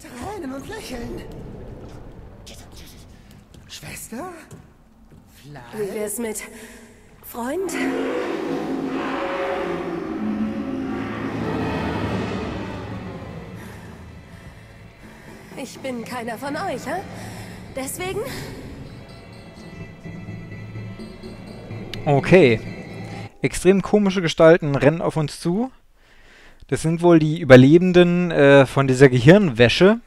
Tränen und Lächeln. Schwester? Wie wär's mit Freund? Ich bin keiner von euch, hä? Deswegen? Okay. Extrem komische Gestalten rennen auf uns zu. Das sind wohl die Überlebenden äh, von dieser Gehirnwäsche,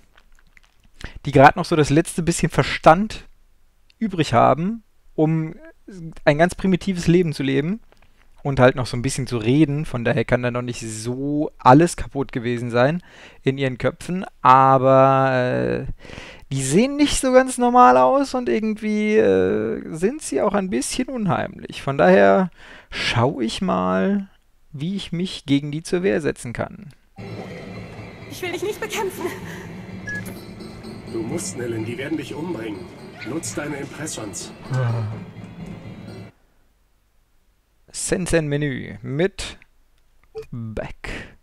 die gerade noch so das letzte bisschen Verstand übrig haben, um ein ganz primitives Leben zu leben und halt noch so ein bisschen zu reden. Von daher kann da noch nicht so alles kaputt gewesen sein in ihren Köpfen. Aber äh, die sehen nicht so ganz normal aus und irgendwie äh, sind sie auch ein bisschen unheimlich. Von daher schaue ich mal, wie ich mich gegen die zur Wehr setzen kann. Ich will dich nicht bekämpfen. Du musst, Nillen, die werden dich umbringen. Nutz deine Impressons. Sensen-Menü mit Back.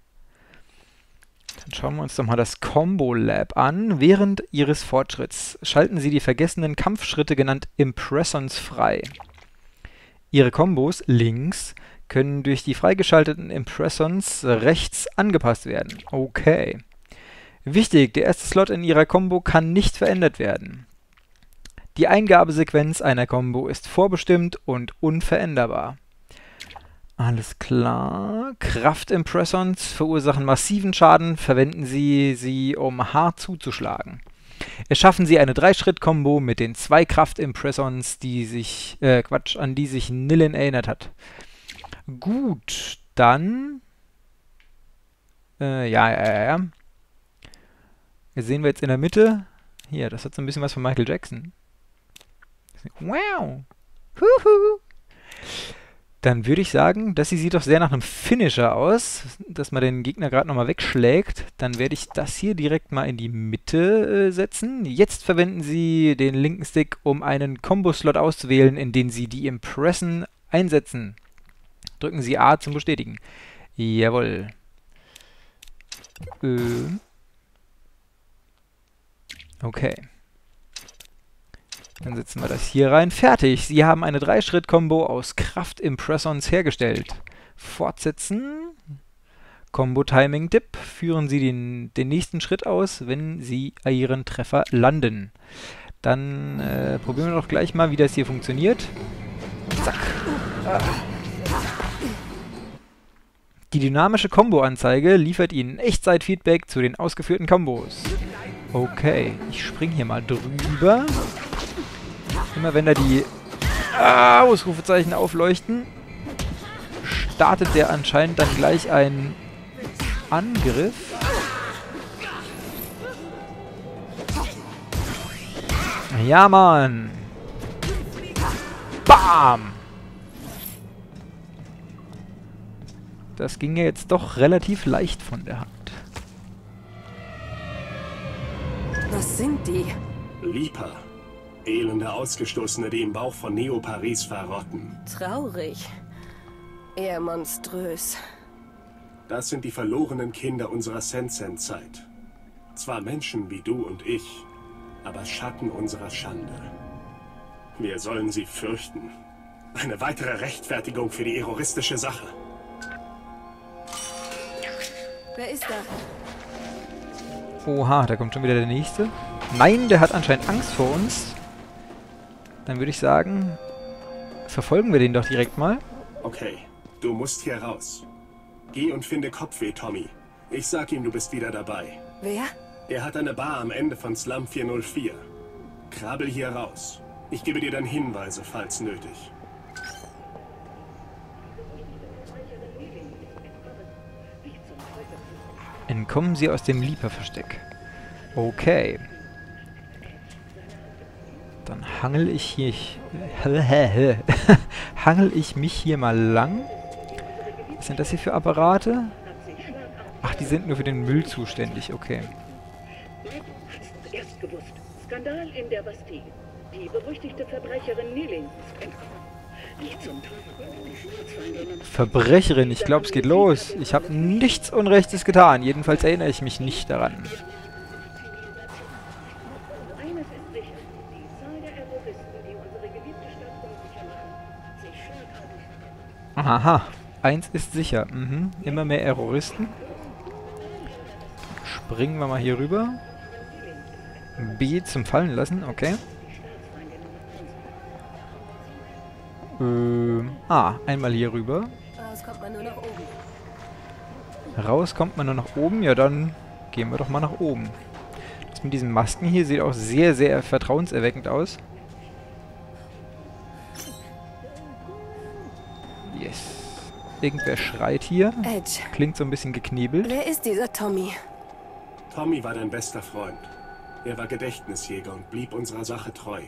Dann schauen wir uns doch mal das Combo Lab an. Während Ihres Fortschritts schalten Sie die vergessenen Kampfschritte genannt Impressons frei. Ihre Kombos links können durch die freigeschalteten Impressons rechts angepasst werden. Okay. Wichtig, der erste Slot in Ihrer Combo kann nicht verändert werden. Die Eingabesequenz einer Combo ist vorbestimmt und unveränderbar. Alles klar. Kraftimpressons verursachen massiven Schaden. Verwenden Sie sie, um hart zuzuschlagen. Erschaffen Sie eine Dreischritt-Kombo mit den zwei Kraftimpressons, die sich, äh, Quatsch, an die sich Nillen erinnert hat. Gut, dann, äh, ja, ja, ja, ja. Hier sehen wir jetzt in der Mitte, hier, das hat so ein bisschen was von Michael Jackson. Wow. Huhu. Dann würde ich sagen, das hier sieht doch sehr nach einem Finisher aus, dass man den Gegner gerade nochmal wegschlägt. Dann werde ich das hier direkt mal in die Mitte äh, setzen. Jetzt verwenden Sie den linken Stick, um einen Combo-Slot auszuwählen, in den Sie die Impressen einsetzen. Drücken Sie A zum Bestätigen. Jawohl. Äh. Okay. Dann setzen wir das hier rein. Fertig. Sie haben eine Dreischritt-Kombo aus Kraft-Impressons hergestellt. Fortsetzen. Combo-Timing-Dip. Führen Sie den, den nächsten Schritt aus, wenn Sie Ihren Treffer landen. Dann äh, probieren wir doch gleich mal, wie das hier funktioniert. Zack. Die dynamische Combo-Anzeige liefert Ihnen Echtzeit-Feedback zu den ausgeführten Kombos. Okay, ich spring hier mal drüber. Immer wenn da die ah, Ausrufezeichen aufleuchten, startet der anscheinend dann gleich ein Angriff. Ja, Mann. Bam. Das ging ja jetzt doch relativ leicht von der Hand. Was sind die? Lipa. Elende Ausgestoßene, die im Bauch von Neo Paris verrotten. Traurig. Eher monströs. Das sind die verlorenen Kinder unserer Sensen-Zeit. Zwar Menschen wie du und ich, aber Schatten unserer Schande. Wir sollen sie fürchten. Eine weitere Rechtfertigung für die terroristische Sache. Wer ist da? Oha, da kommt schon wieder der nächste. Nein, der hat anscheinend Angst vor uns. Dann würde ich sagen, verfolgen wir den doch direkt mal. Okay, du musst hier raus. Geh und finde Kopfweh, Tommy. Ich sag ihm, du bist wieder dabei. Wer? Er hat eine Bar am Ende von Slum 404. Krabbel hier raus. Ich gebe dir dann Hinweise, falls nötig. Entkommen Sie aus dem Lieferversteck. Okay. Dann hangel ich hier... hangel ich mich hier mal lang. Was sind das hier für Apparate? Ach, die sind nur für den Müll zuständig, okay. Erst gewusst. Skandal in der Bastille. Die berüchtigte Verbrecherin Nilling ist entkommen. Verbrecherin, ich glaube, es geht los. Ich habe nichts Unrechtes getan. Jedenfalls erinnere ich mich nicht daran. Aha, eins ist sicher. Mhm. Immer mehr Terroristen. Springen wir mal hier rüber. B zum Fallen lassen, okay. Ähm, ah, einmal hier rüber. Raus kommt man nur nach oben. Raus kommt man nur nach oben. Ja, dann gehen wir doch mal nach oben. Das mit diesen Masken hier sieht auch sehr, sehr vertrauenserweckend aus. Yes. Irgendwer schreit hier. Edge, Klingt so ein bisschen geknebelt. wer ist dieser Tommy? Tommy war dein bester Freund. Er war Gedächtnisjäger und blieb unserer Sache treu.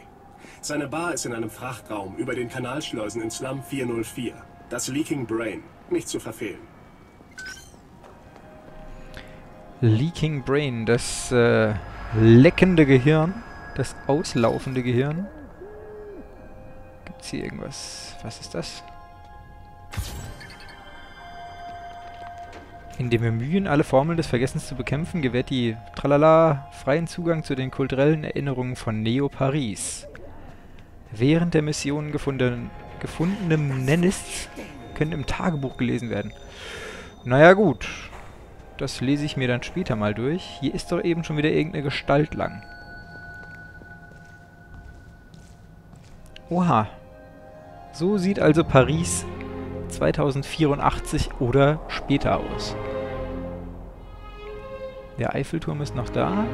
Seine Bar ist in einem Frachtraum über den Kanalschleusen in Slum 404. Das Leaking Brain. Nicht zu verfehlen. Leaking Brain, das äh, leckende Gehirn, das auslaufende Gehirn. Gibt's hier irgendwas? Was ist das? In dem Bemühen, alle Formeln des Vergessens zu bekämpfen, gewährt die Tralala freien Zugang zu den kulturellen Erinnerungen von Neo Paris. Während der Mission gefunden, gefundene Nennists können im Tagebuch gelesen werden. Naja gut, das lese ich mir dann später mal durch. Hier ist doch eben schon wieder irgendeine Gestalt lang. Oha. So sieht also Paris 2084 oder später aus. Der Eiffelturm ist noch da.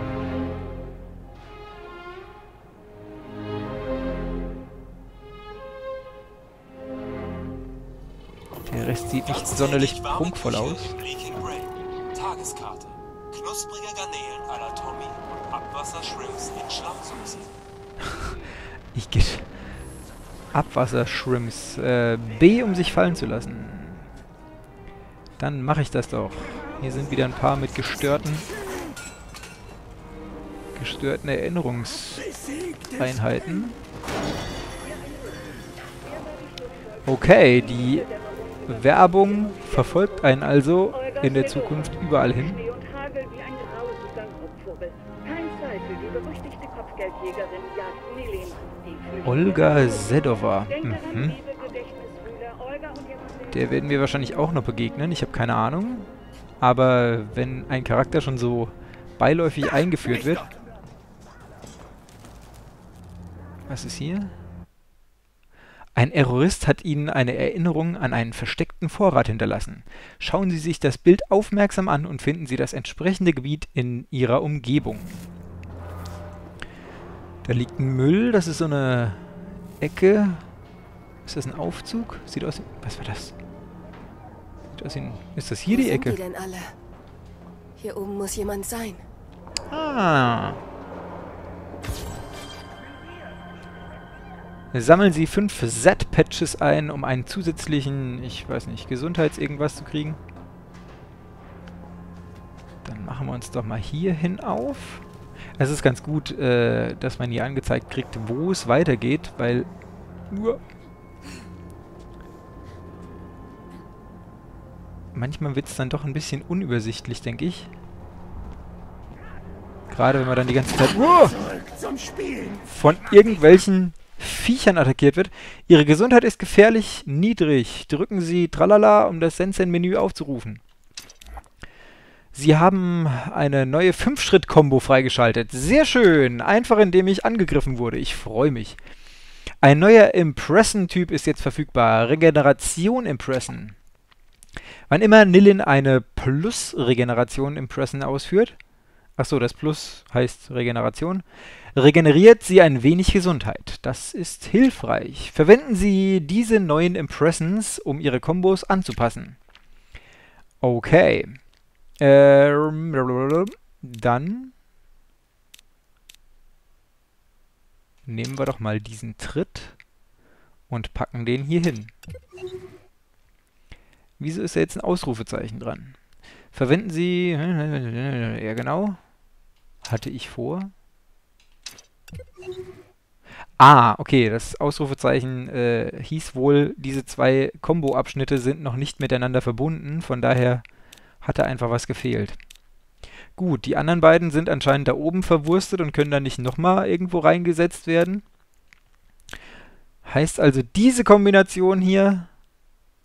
Sieht nicht sonderlich prunkvoll aus. Tageskarte. Knusprige Garnelen à la Tommy und Abwassershrimps in Schlammsoße. Ich geht. Abwassershrimps. Äh, B, um sich fallen zu lassen. Dann mache ich das doch. Hier sind wieder ein paar mit gestörten gestörten Erinnerungseinheiten. Okay, die Werbung verfolgt einen also in der Zukunft überall hin. Olga Sedova. Mhm. Der werden wir wahrscheinlich auch noch begegnen. Ich habe keine Ahnung. Aber wenn ein Charakter schon so beiläufig eingeführt wird... Was ist hier? Ein Terrorist hat Ihnen eine Erinnerung an einen versteckten Vorrat hinterlassen. Schauen Sie sich das Bild aufmerksam an und finden Sie das entsprechende Gebiet in Ihrer Umgebung. Da liegt ein Müll, das ist so eine Ecke. Ist das ein Aufzug? Sieht aus... Was war das? Sieht aus wie. Ist das hier Wo die Ecke? die denn alle? Hier oben muss jemand sein. Ah. Sammeln Sie fünf Z-Patches ein, um einen zusätzlichen, ich weiß nicht, Gesundheits-irgendwas zu kriegen. Dann machen wir uns doch mal hier hin auf. Es ist ganz gut, äh, dass man hier angezeigt kriegt, wo es weitergeht, weil... Uah. Manchmal wird es dann doch ein bisschen unübersichtlich, denke ich. Gerade wenn man dann die ganze Zeit Uah! von irgendwelchen Viechern attackiert wird. Ihre Gesundheit ist gefährlich niedrig. Drücken Sie Tralala, um das Sensen-Menü aufzurufen. Sie haben eine neue 5-Schritt-Kombo freigeschaltet. Sehr schön. Einfach indem ich angegriffen wurde. Ich freue mich. Ein neuer Impressen-Typ ist jetzt verfügbar. Regeneration Impressen. Wann immer Nilin eine Plus-Regeneration Impressen ausführt, achso, das Plus heißt Regeneration, regeneriert sie ein wenig Gesundheit. Das ist hilfreich. Verwenden Sie diese neuen Impressions, um Ihre Kombos anzupassen. Okay. Ähm, dann nehmen wir doch mal diesen Tritt und packen den hier hin. Wieso ist da jetzt ein Ausrufezeichen dran? Verwenden Sie... Ja, genau. Hatte ich vor. Ah, okay, das Ausrufezeichen äh, hieß wohl, diese zwei Combo-Abschnitte sind noch nicht miteinander verbunden, von daher hatte einfach was gefehlt. Gut, die anderen beiden sind anscheinend da oben verwurstet und können dann nicht nochmal irgendwo reingesetzt werden. Heißt also, diese Kombination hier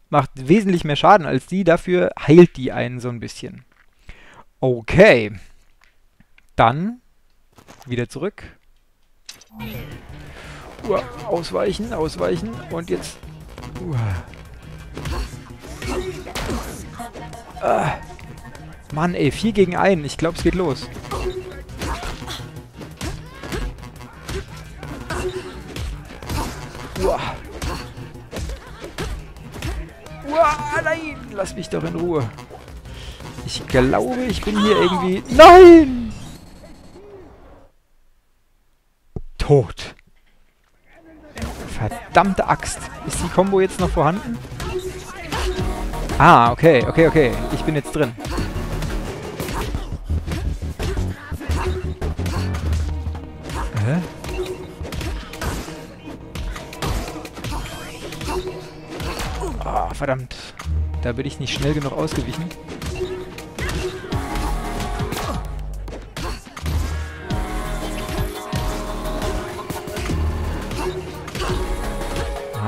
macht wesentlich mehr Schaden als die, dafür heilt die einen so ein bisschen. Okay. Dann wieder zurück. Uah, ausweichen, ausweichen und jetzt... Uah. Ah. Mann, ey, 4 gegen 1. Ich glaube, es geht los. Uah. Uah, nein, lass mich doch in Ruhe. Ich glaube, ich bin hier irgendwie... Nein! Tot. Verdammte Axt. Ist die Combo jetzt noch vorhanden? Ah, okay, okay, okay. Ich bin jetzt drin. Hä? Ah, verdammt. Da bin ich nicht schnell genug ausgewichen.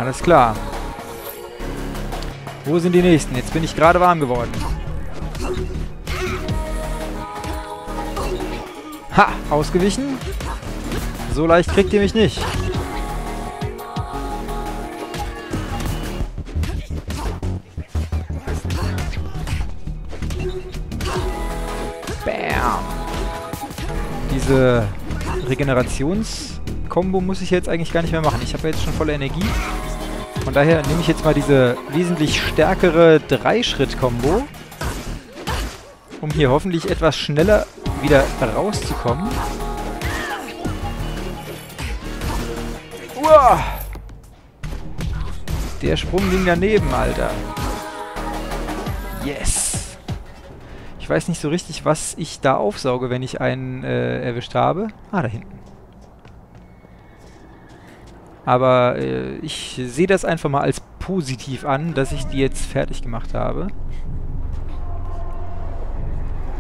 Alles klar. Wo sind die nächsten? Jetzt bin ich gerade warm geworden. Ha! Ausgewichen. So leicht kriegt ihr mich nicht. Bam! Diese Regenerations-Kombo muss ich jetzt eigentlich gar nicht mehr machen. Ich habe jetzt schon volle Energie. Von daher nehme ich jetzt mal diese wesentlich stärkere Dreischritt-Kombo, um hier hoffentlich etwas schneller wieder rauszukommen. Uah! Der Sprung ging daneben, Alter. Yes! Ich weiß nicht so richtig, was ich da aufsauge, wenn ich einen äh, erwischt habe. Ah, da hinten. Aber äh, ich sehe das einfach mal als positiv an, dass ich die jetzt fertig gemacht habe.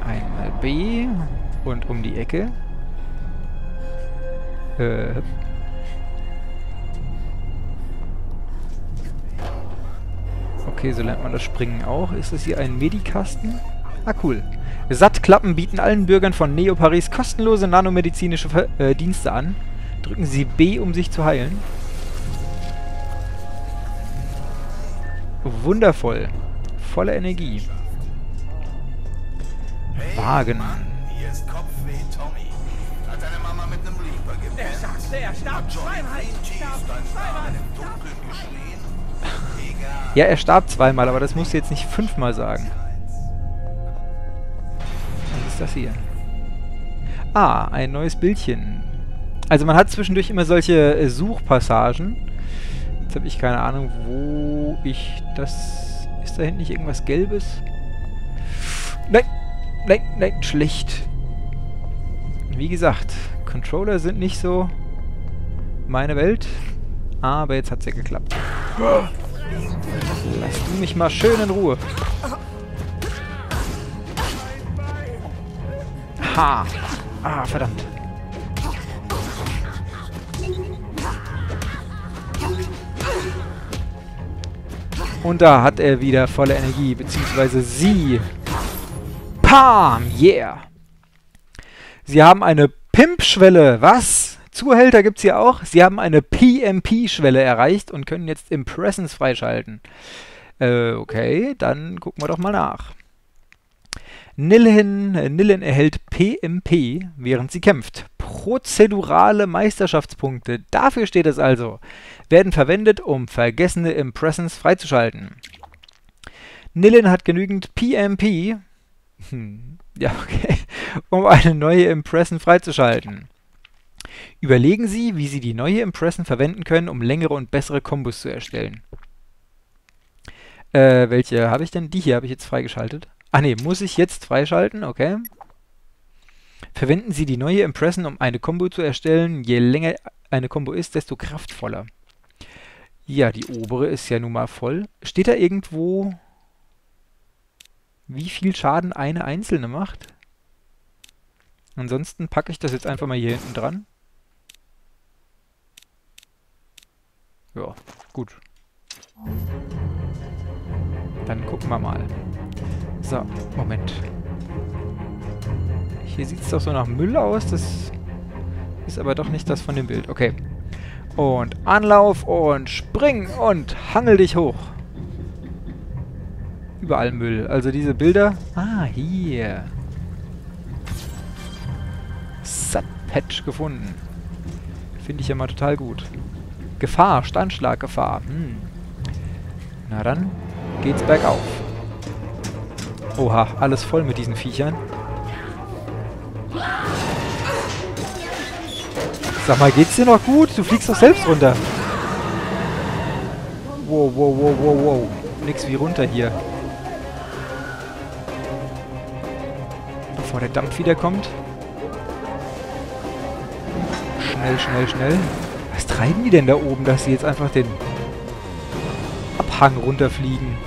Einmal B und um die Ecke. Äh. Okay, so lernt man das Springen auch. Ist das hier ein Medikasten? Ah, cool. Sattklappen bieten allen Bürgern von Neo Paris kostenlose nanomedizinische Ver äh, Dienste an. Drücken Sie B, um sich zu heilen. Wundervoll. Voller Energie. Wagen. Hier ist Kopfweh, Tommy. Hat deine Mama mit einem Reaper gewählt. Er sagte, er starb zweimal. Ja, er starb zweimal, aber das musst du jetzt nicht fünfmal sagen. Was ist das hier? Ah, ein neues Bildchen. Also man hat zwischendurch immer solche äh, Suchpassagen. Jetzt habe ich keine Ahnung, wo ich das... Ist da hinten nicht irgendwas Gelbes? Nein, nein, nein, schlecht. Wie gesagt, Controller sind nicht so meine Welt. Aber jetzt hat es ja geklappt. Lass du mich mal schön in Ruhe. Ha! Ah, verdammt. Und da hat er wieder volle Energie, beziehungsweise sie. Pam! Yeah! Sie haben eine Pimp-Schwelle. Was? Zuhälter gibt es hier auch. Sie haben eine PMP-Schwelle erreicht und können jetzt Impressens freischalten. Äh, okay, dann gucken wir doch mal nach. Nillen, äh, Nillen erhält PMP, während sie kämpft. Prozedurale Meisterschaftspunkte, dafür steht es also, werden verwendet, um vergessene Impressens freizuschalten. Nillen hat genügend PMP, hm, ja okay, um eine neue Impression freizuschalten. Überlegen Sie, wie Sie die neue Impression verwenden können, um längere und bessere Kombos zu erstellen. Äh, welche habe ich denn? Die hier habe ich jetzt freigeschaltet. Ach nee, muss ich jetzt freischalten, okay. Verwenden Sie die neue Impression, um eine Combo zu erstellen. Je länger eine Combo ist, desto kraftvoller. Ja, die obere ist ja nun mal voll. Steht da irgendwo, wie viel Schaden eine einzelne macht? Ansonsten packe ich das jetzt einfach mal hier hinten dran. Ja, gut. Dann gucken wir mal. So, Moment. Hier sieht es doch so nach Müll aus. Das ist aber doch nicht das von dem Bild. Okay. Und Anlauf und spring und hangel dich hoch. Überall Müll. Also diese Bilder... Ah, hier. Sub-Patch gefunden. Finde ich ja mal total gut. Gefahr, Steinschlaggefahr. Hm. Na dann geht's bergauf. Oha, alles voll mit diesen Viechern. Sag mal, geht's dir noch gut? Du fliegst doch selbst runter. Wow, wow, wow, wow, wow. Nix wie runter hier. Bevor der Dampf wiederkommt. Schnell, schnell, schnell. Was treiben die denn da oben, dass sie jetzt einfach den Abhang runterfliegen?